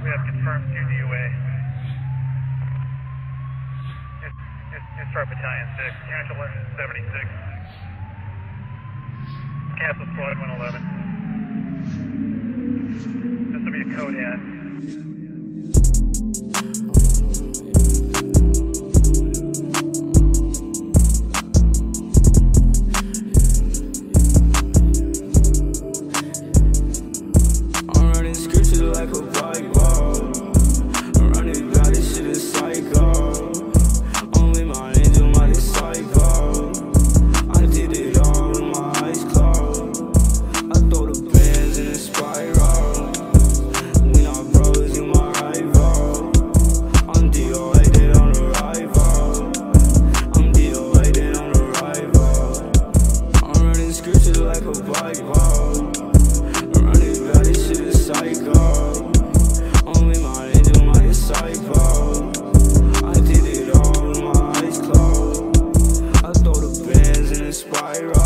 We have confirmed QDUA. Start Battalion 6, Angela 76. Cancel Squad 111. This will be a code hand. like a Bible. I'm running by this shit is psycho. Only my angel, my disciple. I did it all in my eyes closed. I throw the bands in a spiral. We not bros, you my rival. I'm DOA, dead on arrival. I'm DOA, dead on arrival. I'm running scriptures like a Bible. spiral.